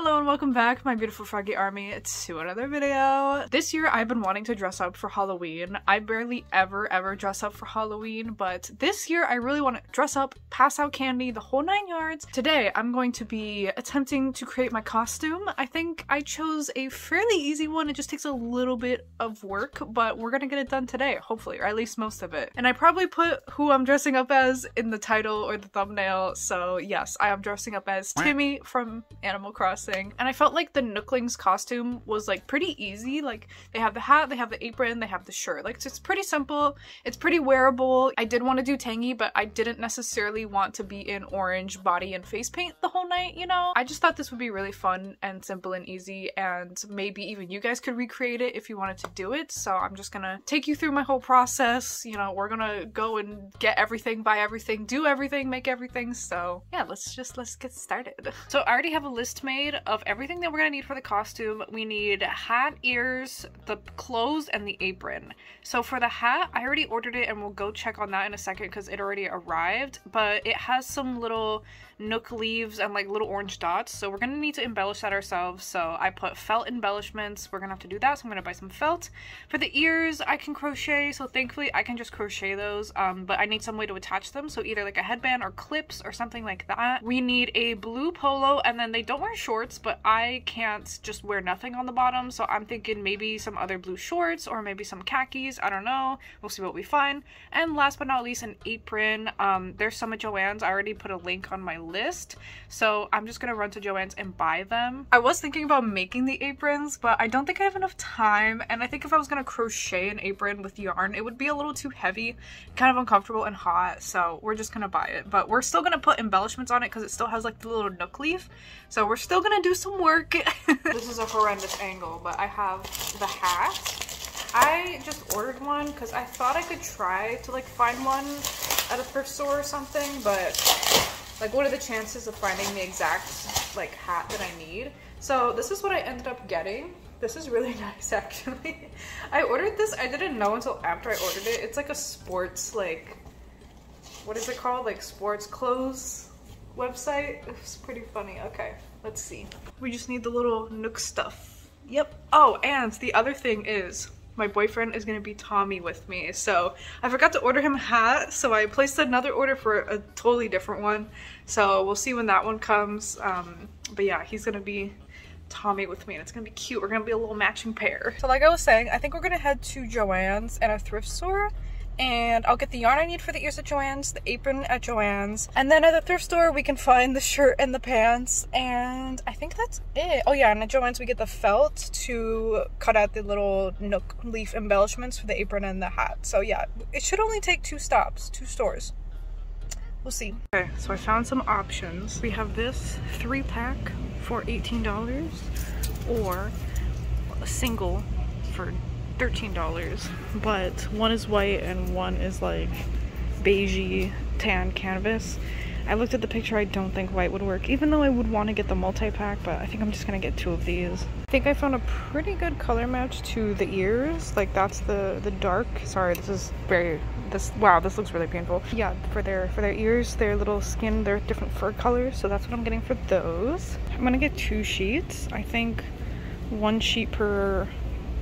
Hello and welcome back, my beautiful froggy army, to another video. This year I've been wanting to dress up for Halloween. I barely ever ever dress up for Halloween, but this year I really want to dress up, pass out candy, the whole nine yards. Today I'm going to be attempting to create my costume. I think I chose a fairly easy one. It just takes a little bit of work, but we're gonna get it done today, hopefully, or at least most of it. And I probably put who I'm dressing up as in the title or the thumbnail, so yes, I am dressing up as Timmy from Animal Crossing and I felt like the Nooklings costume was like pretty easy. Like they have the hat, they have the apron, they have the shirt. Like it's pretty simple. It's pretty wearable. I did want to do Tangy, but I didn't necessarily want to be in orange body and face paint the whole night, you know? I just thought this would be really fun and simple and easy and maybe even you guys could recreate it if you wanted to do it. So I'm just gonna take you through my whole process. You know, we're gonna go and get everything, buy everything, do everything, make everything. So yeah, let's just, let's get started. So I already have a list made of everything that we're gonna need for the costume. We need hat, ears, the clothes, and the apron. So for the hat, I already ordered it and we'll go check on that in a second because it already arrived, but it has some little nook leaves and like little orange dots. So we're gonna need to embellish that ourselves. So I put felt embellishments. We're gonna have to do that. So I'm gonna buy some felt. For the ears, I can crochet. So thankfully I can just crochet those. Um, but I need some way to attach them. So either like a headband or clips or something like that. We need a blue polo and then they don't wear shorts, but I can't just wear nothing on the bottom. So I'm thinking maybe some other blue shorts or maybe some khakis. I don't know. We'll see what we find. And last but not least, an apron. Um, there's some at Joann's. I already put a link on my list. So I'm just gonna run to Joann's and buy them. I was thinking about making the aprons, but I don't think I have enough time. And I think if I was gonna crochet an apron with yarn, it would be a little too heavy, kind of uncomfortable and hot. So we're just gonna buy it. But we're still gonna put embellishments on it because it still has like the little nook leaf. So we're still gonna do some work. this is a horrendous angle, but I have the hat. I just ordered one because I thought I could try to like find one at a thrift store or something, but like, what are the chances of finding the exact, like, hat that I need? So this is what I ended up getting. This is really nice, actually. I ordered this, I didn't know until after I ordered it. It's like a sports, like, what is it called? Like, sports clothes website. It's pretty funny. Okay, let's see. We just need the little Nook stuff. Yep. Oh, and the other thing is, my boyfriend is gonna be Tommy with me. So I forgot to order him a hat, so I placed another order for a totally different one. So we'll see when that one comes. Um, but yeah, he's gonna be Tommy with me and it's gonna be cute. We're gonna be a little matching pair. So like I was saying, I think we're gonna head to Joann's and a thrift store and I'll get the yarn I need for the ears at Joann's, the apron at Joann's, and then at the thrift store we can find the shirt and the pants, and I think that's it. Oh yeah, and at Joann's we get the felt to cut out the little nook leaf embellishments for the apron and the hat. So yeah, it should only take two stops, two stores. We'll see. Okay, so I found some options. We have this three pack for $18 or a single for $13 but one is white and one is like beigey tan canvas. I looked at the picture I don't think white would work even though I would want to get the multi-pack but I think I'm just gonna get two of these. I think I found a pretty good color match to the ears like that's the the dark sorry this is very this wow this looks really painful. Yeah for their for their ears their little skin they're different fur colors so that's what I'm getting for those. I'm gonna get two sheets I think one sheet per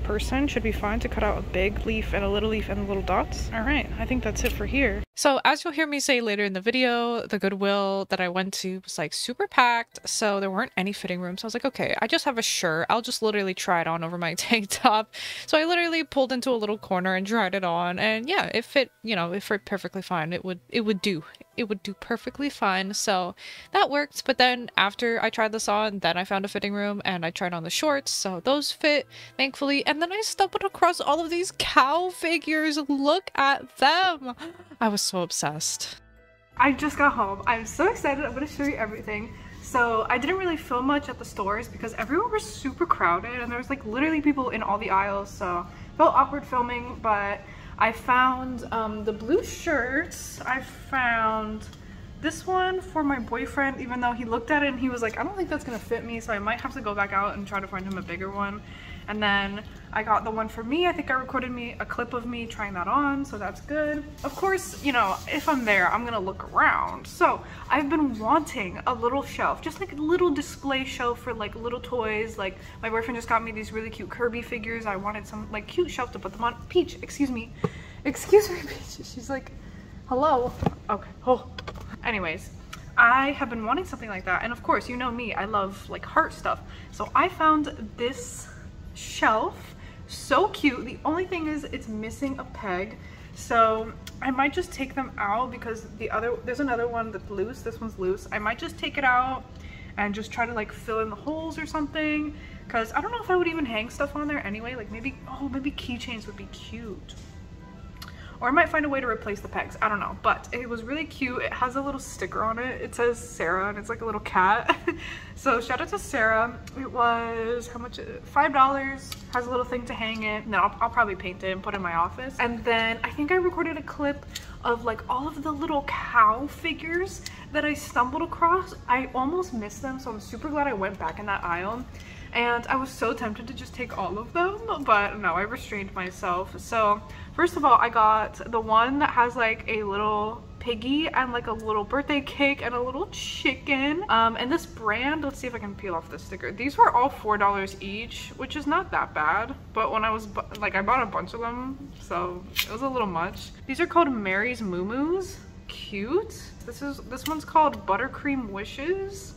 person should be fine to cut out a big leaf and a little leaf and the little dots. All right, I think that's it for here. So as you'll hear me say later in the video, the Goodwill that I went to was like super packed, so there weren't any fitting rooms. So I was like, okay, I just have a shirt. I'll just literally try it on over my tank top. So I literally pulled into a little corner and tried it on, and yeah, it fit. You know, it fit perfectly fine. It would it would do it would do perfectly fine. So that worked. But then after I tried this on, then I found a fitting room and I tried on the shorts. So those fit, thankfully. And then I stumbled across all of these cow figures. Look at them. I was so obsessed. I just got home. I'm so excited. I'm going to show you everything. So I didn't really film much at the stores because everyone was super crowded and there was like literally people in all the aisles. So felt awkward filming, but I found um, the blue shirts. I found This one for my boyfriend, even though he looked at it and he was like, I don't think that's gonna fit me, so I might have to go back out and try to find him a bigger one. And then I got the one for me. I think I recorded me a clip of me trying that on, so that's good. Of course, you know, if I'm there, I'm gonna look around. So I've been wanting a little shelf, just like a little display shelf for like little toys. Like my boyfriend just got me these really cute Kirby figures. I wanted some like cute shelf to put them on. Peach, excuse me. Excuse me, Peach. She's like, hello. Okay, oh. Anyways, I have been wanting something like that. And of course, you know me, I love like heart stuff. So I found this shelf. So cute. The only thing is it's missing a peg. So I might just take them out because the other, there's another one that's loose. This one's loose. I might just take it out and just try to like fill in the holes or something. Cause I don't know if I would even hang stuff on there anyway. Like maybe, oh, maybe keychains would be cute. Or I might find a way to replace the pegs. I don't know. But it was really cute. It has a little sticker on it. It says Sarah and it's like a little cat. so shout out to Sarah. It was, how much? $5. Has a little thing to hang it. No, I'll, I'll probably paint it and put it in my office. And then I think I recorded a clip of like all of the little cow figures that I stumbled across. I almost missed them. So I'm super glad I went back in that aisle and I was so tempted to just take all of them, but no, I restrained myself. So first of all, I got the one that has like a little piggy and like a little birthday cake and a little chicken. Um, and this brand, let's see if I can peel off the sticker. These were all $4 each, which is not that bad. But when I was, like I bought a bunch of them, so it was a little much. These are called Mary's Moo Cute. This is, this one's called Buttercream Wishes.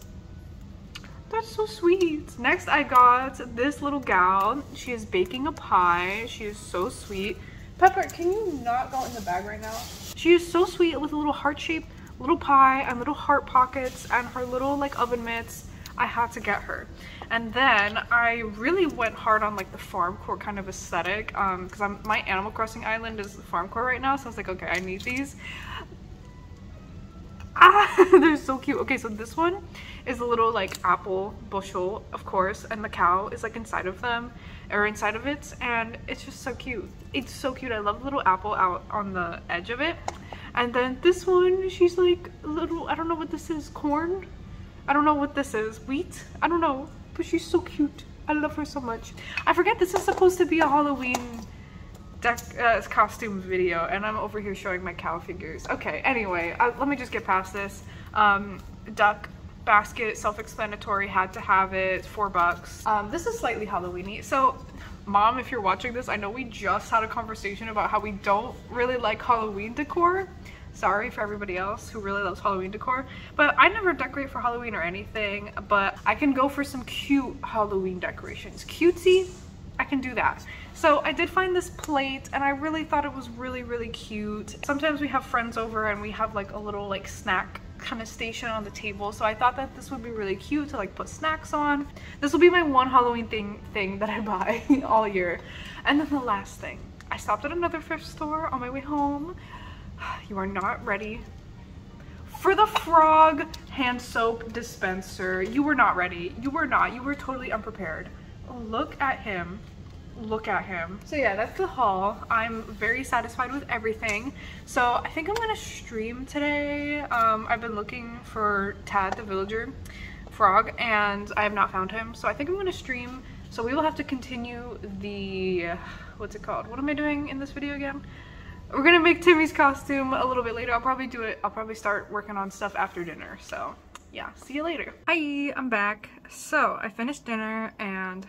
That's so sweet. Next, I got this little gal. She is baking a pie. She is so sweet. Pepper, can you not go in the bag right now? She is so sweet with a little heart-shaped little pie and little heart pockets and her little like oven mitts. I had to get her. And then I really went hard on like the farmcore kind of aesthetic um because I'm my Animal Crossing island is farmcore right now so I was like okay I need these Ah, they're so cute. Okay, so this one is a little like apple bushel, of course, and the cow is like inside of them or inside of it, and it's just so cute. It's so cute. I love the little apple out on the edge of it. And then this one, she's like little, I don't know what this is, corn? I don't know what this is, wheat? I don't know, but she's so cute. I love her so much. I forget this is supposed to be a Halloween uh, costume video and I'm over here showing my cow figures. Okay, anyway, uh, let me just get past this. Um, duck basket, self-explanatory, had to have it, four bucks. Um, this is slightly Halloweeny. So mom, if you're watching this, I know we just had a conversation about how we don't really like Halloween decor. Sorry for everybody else who really loves Halloween decor, but I never decorate for Halloween or anything, but I can go for some cute Halloween decorations. Cutesy, I can do that. So I did find this plate and I really thought it was really, really cute. Sometimes we have friends over and we have like a little like snack kind of station on the table. So I thought that this would be really cute to like put snacks on. This will be my one Halloween thing thing that I buy all year. And then the last thing, I stopped at another thrift store on my way home. You are not ready for the frog hand soap dispenser. You were not ready. You were not. You were totally unprepared. Oh, look at him look at him. So yeah, that's the haul. I'm very satisfied with everything. So I think I'm gonna stream today. Um, I've been looking for Tad the villager frog and I have not found him. So I think I'm gonna stream. So we will have to continue the, what's it called? What am I doing in this video again? We're gonna make Timmy's costume a little bit later. I'll probably do it, I'll probably start working on stuff after dinner. So yeah, see you later. Hi, I'm back. So I finished dinner and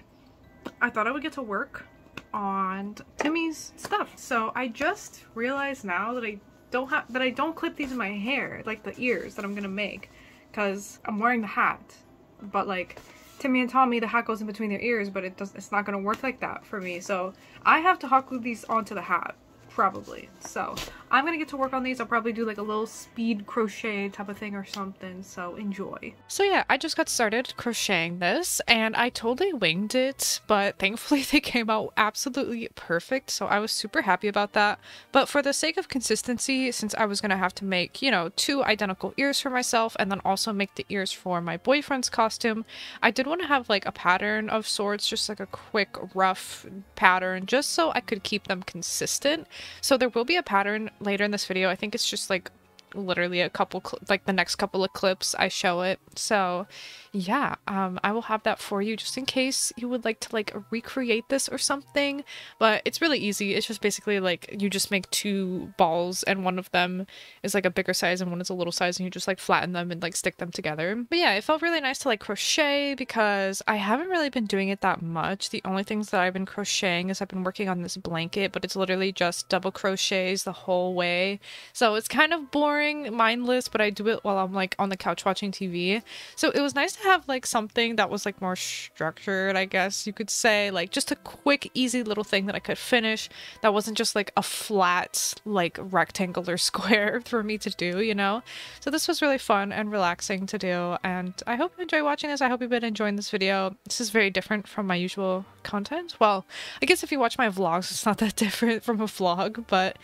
I thought I would get to work on Timmy's stuff. So I just realized now that I don't have that I don't clip these in my hair, like the ears that I'm gonna make, because I'm wearing the hat. But like Timmy and Tommy, the hat goes in between their ears, but it does it's not gonna work like that for me. So I have to hot glue these onto the hat probably. So I'm gonna get to work on these. I'll probably do like a little speed crochet type of thing or something. So enjoy. So yeah, I just got started crocheting this and I totally winged it, but thankfully they came out absolutely perfect. So I was super happy about that. But for the sake of consistency, since I was gonna have to make, you know, two identical ears for myself and then also make the ears for my boyfriend's costume, I did want to have like a pattern of sorts, just like a quick rough pattern, just so I could keep them consistent. So there will be a pattern later in this video. I think it's just like literally a couple like the next couple of clips I show it. So yeah, um, I will have that for you just in case you would like to like recreate this or something. But it's really easy. It's just basically like you just make two balls and one of them is like a bigger size and one is a little size and you just like flatten them and like stick them together. But yeah, it felt really nice to like crochet because I haven't really been doing it that much. The only things that I've been crocheting is I've been working on this blanket, but it's literally just double crochets the whole way. So it's kind of boring, mindless, but I do it while I'm like on the couch watching TV. So it was nice to have like something that was like more structured, I guess you could say, like just a quick, easy little thing that I could finish that wasn't just like a flat, like rectangular square for me to do, you know? So this was really fun and relaxing to do, and I hope you enjoy watching this. I hope you've been enjoying this video. This is very different from my usual content. Well, I guess if you watch my vlogs, it's not that different from a vlog, but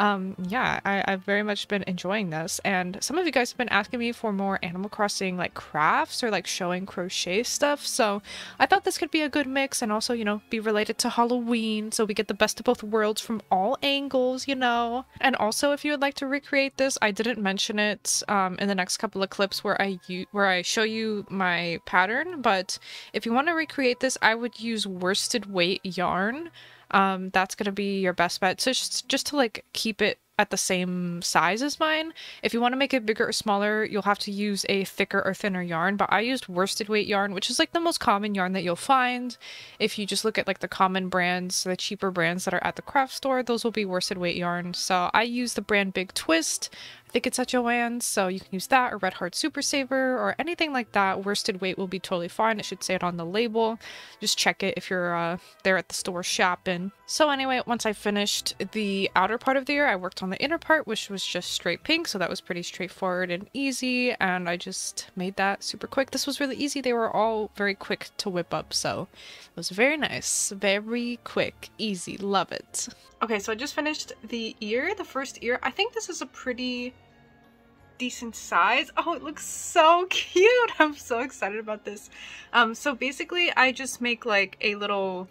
um, yeah, I, I've very much been enjoying this. And some of you guys have been asking me for more Animal Crossing like crafts or like showing crochet stuff. So I thought this could be a good mix and also, you know, be related to Halloween. So we get the best of both worlds from all angles, you know. And also, if you would like to recreate this, I didn't mention it um, in the next couple of clips where I where I show you my pattern. But if you want to recreate this, I would use worsted weight yarn um, that's gonna be your best bet. So just just to like keep it at the same size as mine. If you want to make it bigger or smaller, you'll have to use a thicker or thinner yarn, but I used worsted weight yarn, which is like the most common yarn that you'll find. If you just look at like the common brands, the cheaper brands that are at the craft store, those will be worsted weight yarn. So I use the brand Big Twist. I think it's at Joann's, so you can use that or Red Heart Super Saver or anything like that. Worsted weight will be totally fine. It should say it on the label. Just check it if you're uh, there at the store shopping. So anyway, once I finished the outer part of the ear, I worked on the inner part, which was just straight pink, so that was pretty straightforward and easy, and I just made that super quick. This was really easy. They were all very quick to whip up, so it was very nice. Very quick, easy, love it. Okay, so I just finished the ear, the first ear. I think this is a pretty decent size. Oh, it looks so cute. I'm so excited about this. Um, so basically I just make like a little,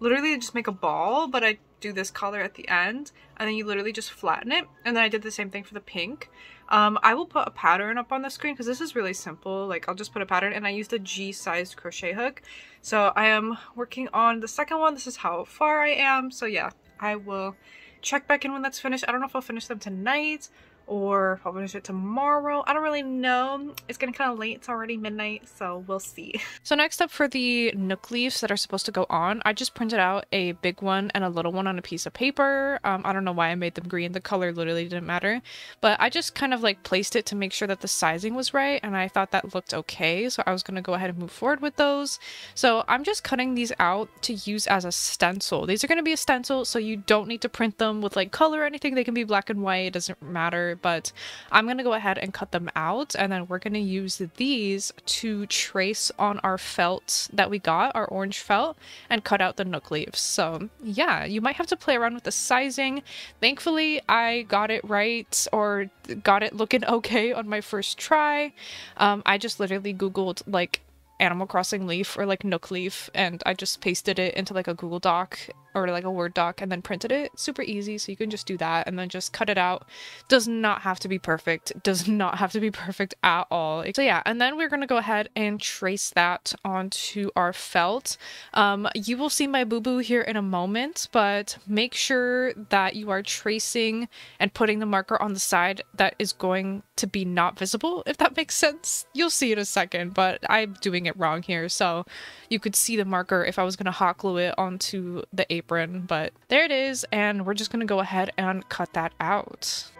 literally just make a ball, but I do this color at the end and then you literally just flatten it. And then I did the same thing for the pink. Um, I will put a pattern up on the screen because this is really simple. Like I'll just put a pattern and I used a G-sized crochet hook. So I am working on the second one. This is how far I am. So yeah, I will check back in when that's finished. I don't know if I'll finish them tonight or I'll finish it tomorrow. I don't really know. It's getting kind of late. It's already midnight, so we'll see. So next up for the nook leaves that are supposed to go on, I just printed out a big one and a little one on a piece of paper. Um, I don't know why I made them green. The color literally didn't matter, but I just kind of like placed it to make sure that the sizing was right, and I thought that looked okay, so I was going to go ahead and move forward with those. So I'm just cutting these out to use as a stencil. These are going to be a stencil, so you don't need to print them with like color or anything. They can be black and white. It doesn't matter but I'm going to go ahead and cut them out and then we're going to use these to trace on our felt that we got, our orange felt, and cut out the nook leaves. So yeah, you might have to play around with the sizing. Thankfully, I got it right or got it looking okay on my first try. Um, I just literally Googled like Animal Crossing leaf or like Nook leaf and I just pasted it into like a Google Doc or like a Word doc and then printed it. Super easy, so you can just do that and then just cut it out. Does not have to be perfect. Does not have to be perfect at all. So yeah, and then we're gonna go ahead and trace that onto our felt. Um, you will see my boo-boo here in a moment, but make sure that you are tracing and putting the marker on the side that is going to be not visible, if that makes sense. You'll see it in a second, but I'm doing it wrong here. So you could see the marker if I was gonna hot glue it onto the apron, but there it is, and we're just gonna go ahead and cut that out.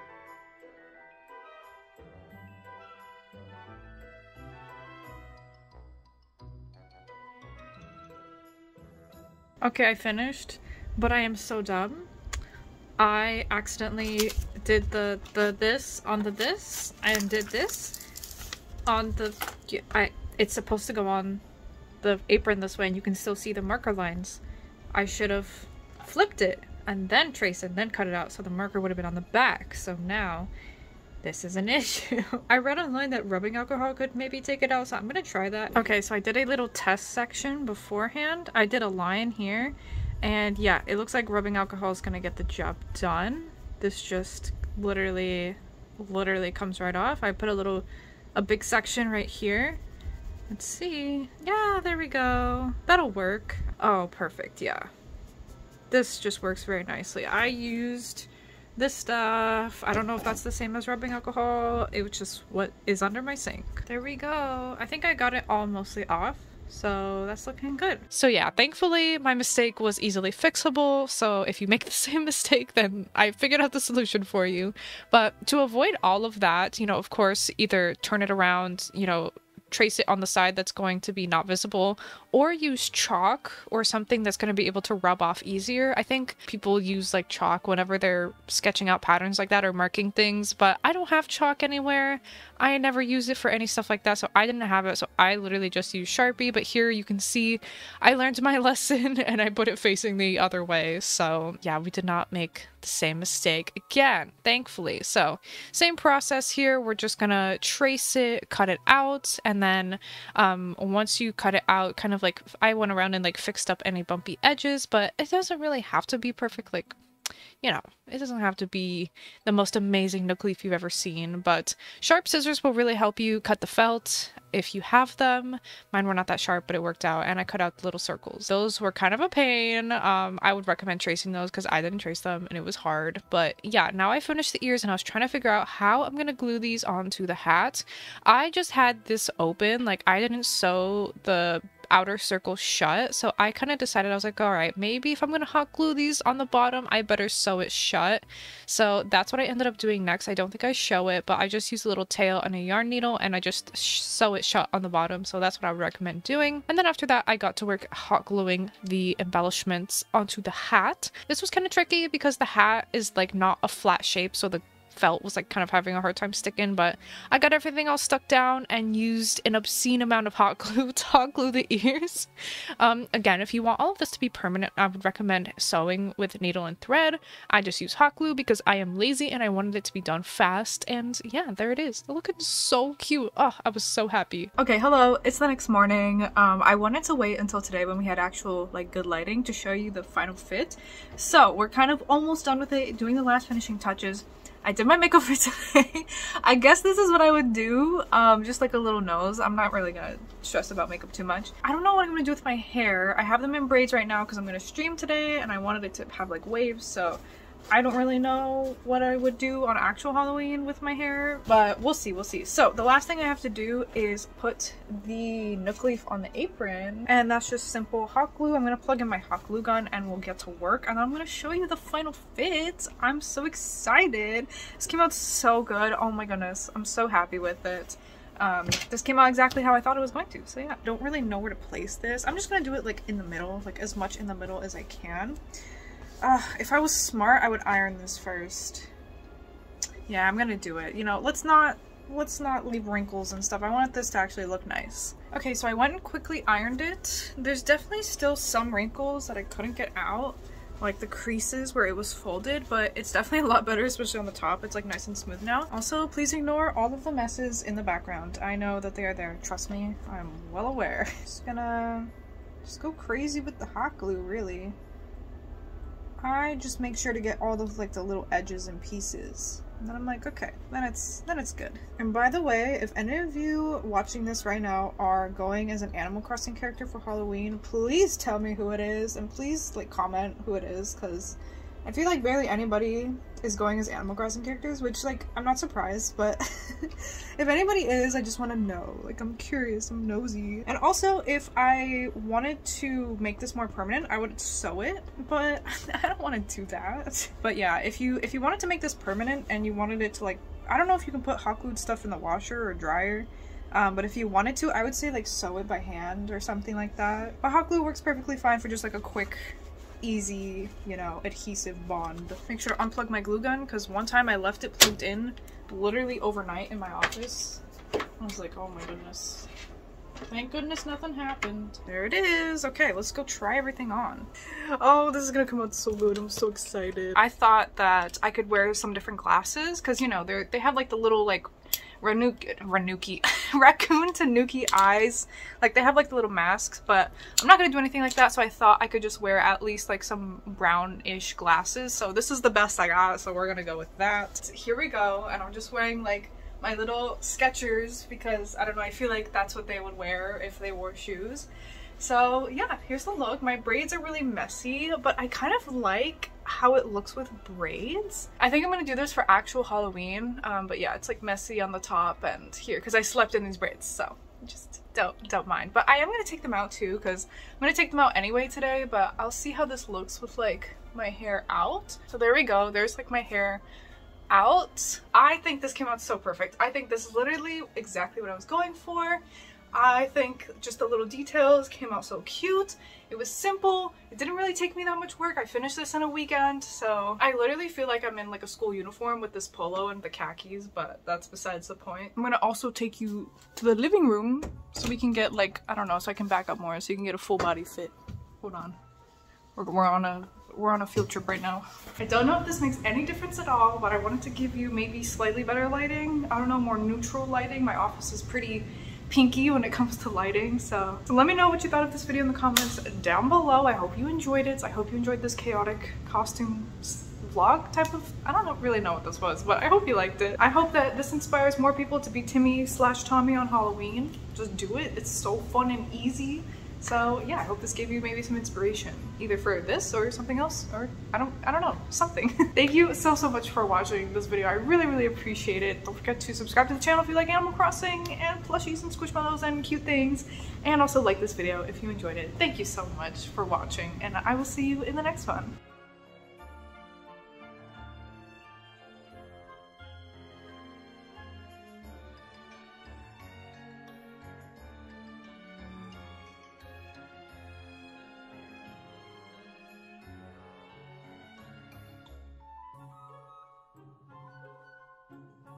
Okay, I finished, but I am so dumb. I accidentally did the the this on the this and did this on the I it's supposed to go on the apron this way and you can still see the marker lines. I should have flipped it and then traced and then cut it out so the marker would have been on the back. So now this is an issue. I read online that rubbing alcohol could maybe take it out, so I'm gonna try that. Okay, so I did a little test section beforehand. I did a line here, and yeah, it looks like rubbing alcohol is gonna get the job done. This just literally literally comes right off. I put a little, a big section right here. Let's see. Yeah, there we go. That'll work. Oh, perfect. Yeah. This just works very nicely. I used this stuff. I don't know if that's the same as rubbing alcohol. It was just what is under my sink. There we go. I think I got it all mostly off. So that's looking good. So yeah, thankfully my mistake was easily fixable. So if you make the same mistake, then I figured out the solution for you. But to avoid all of that, you know, of course, either turn it around, you know, trace it on the side that's going to be not visible or use chalk or something that's going to be able to rub off easier. I think people use like chalk whenever they're sketching out patterns like that or marking things, but I don't have chalk anywhere. I never use it for any stuff like that, so I didn't have it, so I literally just use Sharpie, but here you can see I learned my lesson and I put it facing the other way, so yeah, we did not make the same mistake again, thankfully. So same process here, we're just gonna trace it, cut it out, and then um, once you cut it out, kind of like, I went around and like fixed up any bumpy edges, but it doesn't really have to be perfect, like you know, it doesn't have to be the most amazing nook leaf you've ever seen, but sharp scissors will really help you cut the felt if you have them. Mine were not that sharp, but it worked out, and I cut out the little circles. Those were kind of a pain. Um, I would recommend tracing those because I didn't trace them, and it was hard. But yeah, now I finished the ears, and I was trying to figure out how I'm going to glue these onto the hat. I just had this open, like I didn't sew the outer circle shut. So I kind of decided, I was like, all right, maybe if I'm going to hot glue these on the bottom, I better sew it shut. So that's what I ended up doing next. I don't think I show it, but I just use a little tail and a yarn needle and I just sew it shut on the bottom. So that's what I would recommend doing. And then after that, I got to work hot gluing the embellishments onto the hat. This was kind of tricky because the hat is like not a flat shape. So the felt was like kind of having a hard time sticking, but I got everything all stuck down and used an obscene amount of hot glue to hot glue the ears. Um, again, if you want all of this to be permanent, I would recommend sewing with needle and thread. I just use hot glue because I am lazy and I wanted it to be done fast. And yeah, there it is. Looking so cute. Oh, I was so happy. Okay, hello. It's the next morning. Um, I wanted to wait until today when we had actual like good lighting to show you the final fit. So we're kind of almost done with it, doing the last finishing touches. I did my makeup for today. I guess this is what I would do, um, just like a little nose. I'm not really gonna stress about makeup too much. I don't know what I'm gonna do with my hair. I have them in braids right now because I'm gonna stream today and I wanted it to have like waves, so I don't really know what I would do on actual Halloween with my hair, but we'll see, we'll see. So the last thing I have to do is put the nook leaf on the apron, and that's just simple hot glue. I'm gonna plug in my hot glue gun and we'll get to work, and I'm gonna show you the final fit. I'm so excited. This came out so good. Oh my goodness. I'm so happy with it. Um, this came out exactly how I thought it was going to. So yeah, don't really know where to place this. I'm just gonna do it like in the middle, like as much in the middle as I can. Uh, if I was smart, I would iron this first. Yeah, I'm gonna do it. You know, let's not let's not leave wrinkles and stuff. I want this to actually look nice. Okay, so I went and quickly ironed it. There's definitely still some wrinkles that I couldn't get out, like the creases where it was folded, but it's definitely a lot better, especially on the top. It's like nice and smooth now. Also, please ignore all of the messes in the background. I know that they are there. Trust me, I'm well aware. Just gonna just go crazy with the hot glue, really. I just make sure to get all those like the little edges and pieces. And then I'm like, okay, then it's then it's good. And by the way, if any of you watching this right now are going as an Animal Crossing character for Halloween, please tell me who it is and please like comment who it is because I feel like barely anybody is going as Animal Crossing characters, which like I'm not surprised, but if anybody is, I just want to know. Like I'm curious, I'm nosy. And also, if I wanted to make this more permanent, I would sew it, but I don't want to do that. But yeah, if you if you wanted to make this permanent and you wanted it to like, I don't know if you can put hot glued stuff in the washer or dryer. Um, but if you wanted to, I would say like sew it by hand or something like that. But hot glue works perfectly fine for just like a quick easy, you know, adhesive bond. Make sure to unplug my glue gun because one time I left it plugged in literally overnight in my office. I was like, oh my goodness. Thank goodness nothing happened. There it is. Okay, let's go try everything on. Oh, this is gonna come out so good. I'm so excited. I thought that I could wear some different glasses because, you know, they're, they have like the little like Ranuki, raccoon tanuki eyes. Like they have like the little masks, but I'm not gonna do anything like that. So I thought I could just wear at least like some brownish glasses. So this is the best I got. So we're gonna go with that. Here we go. And I'm just wearing like my little Skechers because I don't know. I feel like that's what they would wear if they wore shoes. So yeah, here's the look. My braids are really messy, but I kind of like how it looks with braids. I think I'm gonna do this for actual Halloween, um, but yeah, it's like messy on the top and here because I slept in these braids, so just don't don't mind. But I am gonna take them out too because I'm gonna take them out anyway today, but I'll see how this looks with like my hair out. So there we go. There's like my hair out. I think this came out so perfect. I think this is literally exactly what I was going for. I think just the little details came out so cute. It was simple. It didn't really take me that much work. I finished this in a weekend, so I literally feel like I'm in like a school uniform with this polo and the khakis, but that's besides the point. I'm gonna also take you to the living room so we can get like, I don't know, so I can back up more so you can get a full body fit. Hold on. We're, we're on a we're on a field trip right now. I don't know if this makes any difference at all, but I wanted to give you maybe slightly better lighting. I don't know, more neutral lighting. My office is pretty pinky when it comes to lighting. So, so let me know what you thought of this video in the comments down below. I hope you enjoyed it. I hope you enjoyed this chaotic costume vlog type of, I don't really know what this was, but I hope you liked it. I hope that this inspires more people to be Timmy slash Tommy on Halloween. Just do it. It's so fun and easy. So yeah, I hope this gave you maybe some inspiration, either for this or something else, or I don't, I don't know, something. Thank you so, so much for watching this video. I really, really appreciate it. Don't forget to subscribe to the channel if you like Animal Crossing and plushies and squishmallows and cute things. And also like this video if you enjoyed it. Thank you so much for watching and I will see you in the next one.